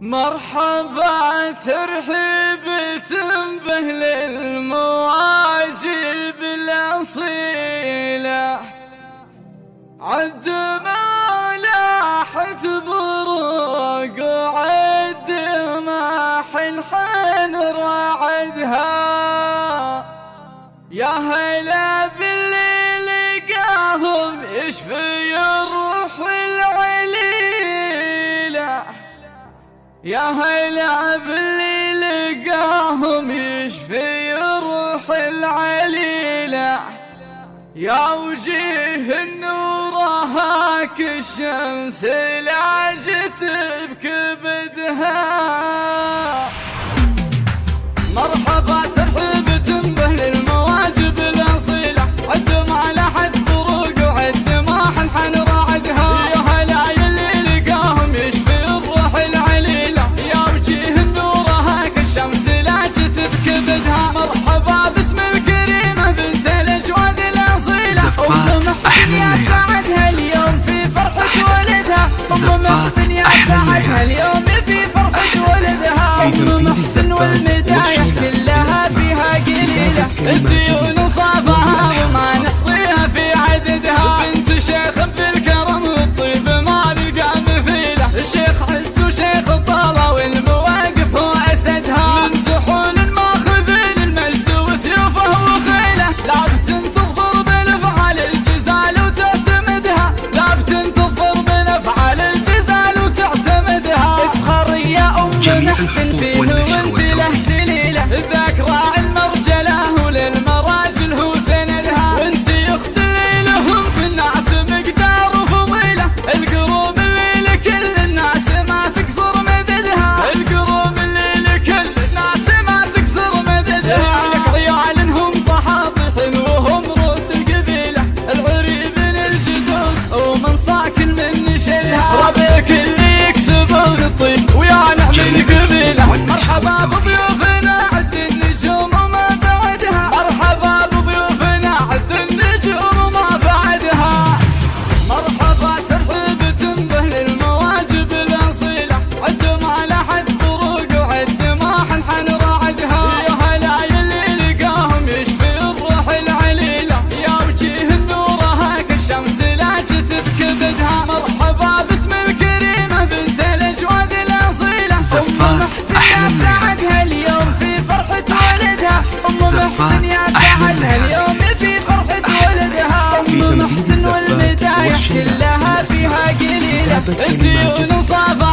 مرحبا ترحيب تنبه للمواجب الأصيلة. عد ما لاحت بروق وعد ما حنحن رعدها. يا هلا باللي لقاهم يشفي الروح العين؟ يا هلا بلي لقاهم يشفي روح العليلة يا وجيه نورها كالشمس لا جت بكبدها. ساعتها اليوم في فرحة ولدها ام محسن والمدايح كلها فيها قليلة. السيوف مرحبا باسم الكريمة بنت الأجواد الأصيلة. أم محسن في فرحة ولدها. أم محسن يا سعدها اليوم في فرحة ولدها. أم محسن كلها فيها قليلة. الزيون صافا